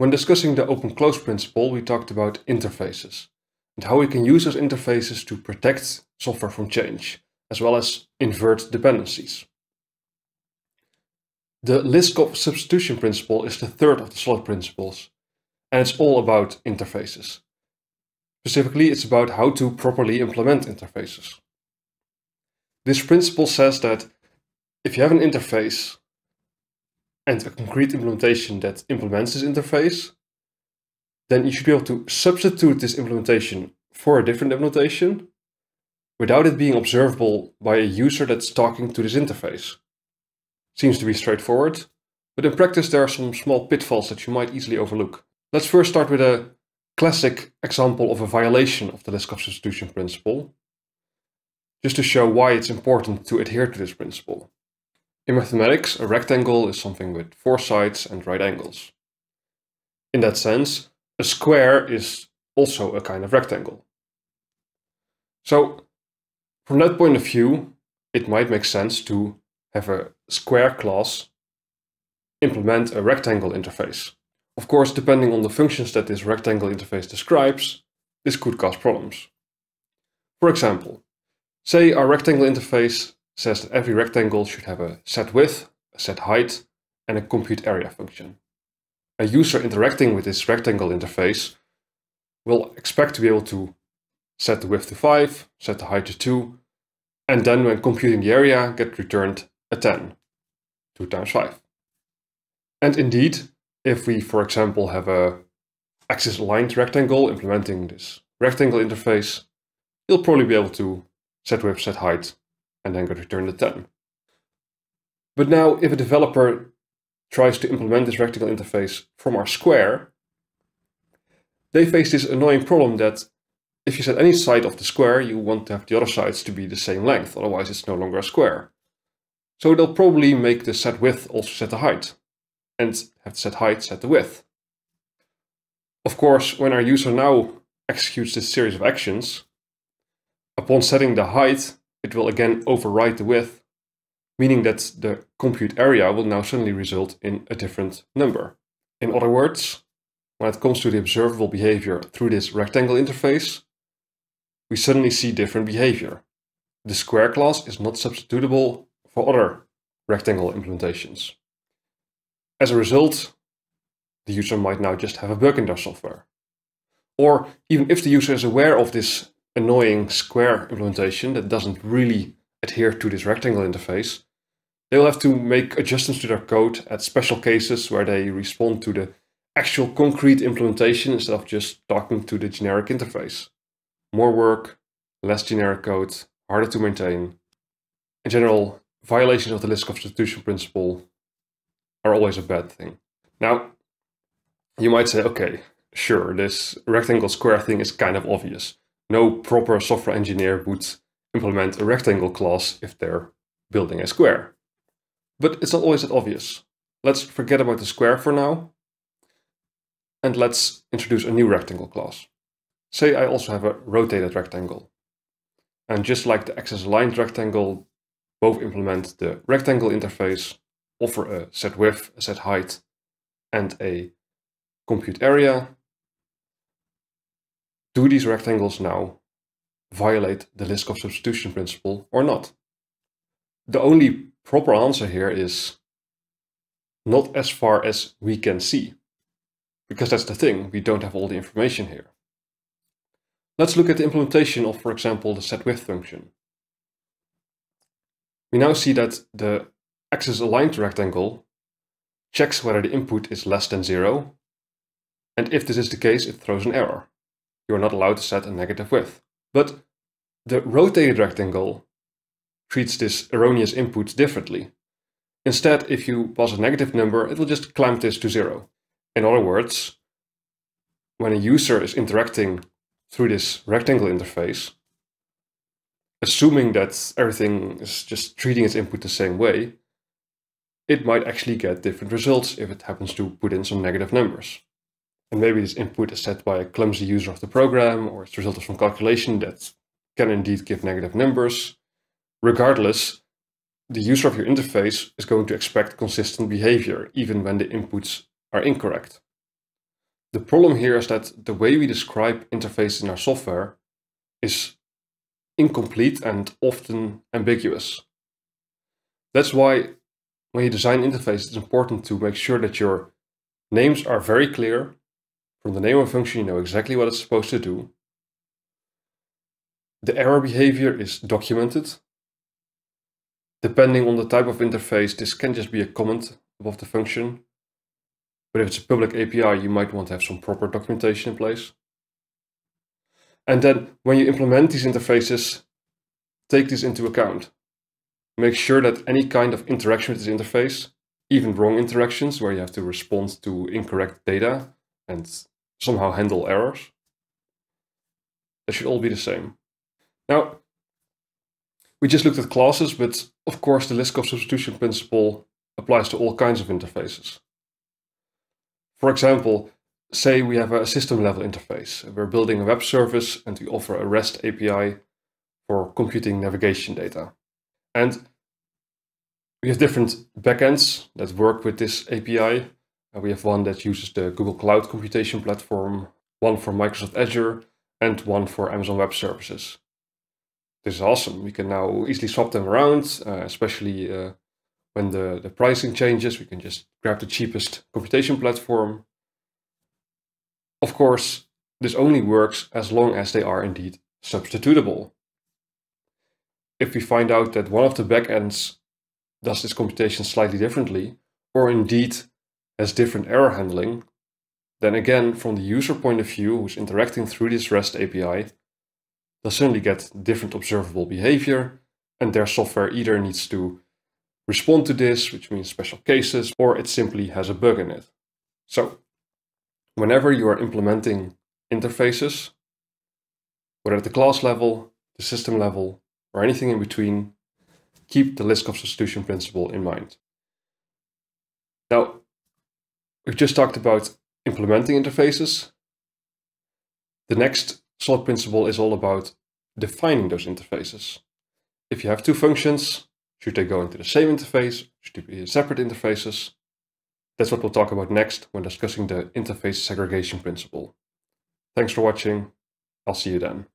When discussing the open-close principle, we talked about interfaces and how we can use those interfaces to protect software from change, as well as invert dependencies. The Liskov substitution principle is the third of the solid principles, and it's all about interfaces. Specifically, it's about how to properly implement interfaces. This principle says that if you have an interface and a concrete implementation that implements this interface, then you should be able to substitute this implementation for a different implementation without it being observable by a user that's talking to this interface. Seems to be straightforward, but in practice there are some small pitfalls that you might easily overlook. Let's first start with a classic example of a violation of the Liskov substitution principle, just to show why it's important to adhere to this principle. In mathematics, a rectangle is something with four sides and right angles. In that sense, a square is also a kind of rectangle. So, from that point of view, it might make sense to have a square class implement a rectangle interface. Of course, depending on the functions that this rectangle interface describes, this could cause problems. For example, say our rectangle interface says that every rectangle should have a set width, a set height, and a compute area function. A user interacting with this rectangle interface will expect to be able to set the width to 5, set the height to 2, and then when computing the area, get returned a 10, 2 times 5. And indeed, if we, for example, have a axis-aligned rectangle implementing this rectangle interface, you'll probably be able to set width, set height, and then go to returned the 10. But now, if a developer tries to implement this rectangle interface from our square, they face this annoying problem that if you set any side of the square, you want to have the other sides to be the same length, otherwise it's no longer a square. So they'll probably make the set width also set the height, and have the set height set the width. Of course, when our user now executes this series of actions, upon setting the height, it will again override the width, meaning that the compute area will now suddenly result in a different number. In other words, when it comes to the observable behavior through this rectangle interface, we suddenly see different behavior. The square class is not substitutable for other rectangle implementations. As a result, the user might now just have a bug in their software. Or even if the user is aware of this annoying square implementation that doesn't really adhere to this rectangle interface, they'll have to make adjustments to their code at special cases where they respond to the actual concrete implementation instead of just talking to the generic interface. More work, less generic code, harder to maintain. In general, violations of the Liskov substitution principle are always a bad thing. Now, you might say, okay, sure, this rectangle square thing is kind of obvious. No proper software engineer would implement a rectangle class if they're building a square. But it's not always that obvious. Let's forget about the square for now and let's introduce a new rectangle class. Say I also have a rotated rectangle. And just like the axis aligned rectangle, both implement the rectangle interface, offer a set width, a set height, and a compute area. Do these rectangles now violate the Liskov substitution principle or not? The only proper answer here is not as far as we can see. Because that's the thing, we don't have all the information here. Let's look at the implementation of, for example, the setWidth function. We now see that the axis aligned rectangle checks whether the input is less than zero, and if this is the case, it throws an error. You are not allowed to set a negative width. But the rotated rectangle treats this erroneous input differently. Instead, if you pass a negative number, it will just clamp this to zero. In other words, when a user is interacting through this rectangle interface, assuming that everything is just treating its input the same way, it might actually get different results if it happens to put in some negative numbers. And maybe this input is set by a clumsy user of the program, or it's the result of some calculation that can indeed give negative numbers. Regardless, the user of your interface is going to expect consistent behavior, even when the inputs are incorrect. The problem here is that the way we describe interfaces in our software is incomplete and often ambiguous. That's why when you design interfaces, it's important to make sure that your names are very clear. From the name of a function, you know exactly what it's supposed to do. The error behavior is documented. Depending on the type of interface, this can just be a comment above the function. But if it's a public API, you might want to have some proper documentation in place. And then when you implement these interfaces, take this into account. Make sure that any kind of interaction with this interface, even wrong interactions where you have to respond to incorrect data and somehow handle errors, they should all be the same. Now, we just looked at classes, but of course the Liskov substitution principle applies to all kinds of interfaces. For example, say we have a system level interface. We're building a web service and we offer a REST API for computing navigation data. And we have different backends that work with this API. We have one that uses the Google Cloud Computation Platform, one for Microsoft Azure, and one for Amazon Web Services. This is awesome. We can now easily swap them around, uh, especially uh, when the, the pricing changes. We can just grab the cheapest computation platform. Of course, this only works as long as they are indeed substitutable if we find out that one of the backends does this computation slightly differently, or indeed has different error handling, then again, from the user point of view who's interacting through this REST API, they'll suddenly get different observable behavior, and their software either needs to respond to this, which means special cases, or it simply has a bug in it. So, whenever you are implementing interfaces, whether at the class level, the system level, or anything in between, keep the Liskov substitution principle in mind. Now, we've just talked about implementing interfaces. The next solid principle is all about defining those interfaces. If you have two functions, should they go into the same interface? Should they be separate interfaces? That's what we'll talk about next when discussing the interface segregation principle. Thanks for watching. I'll see you then.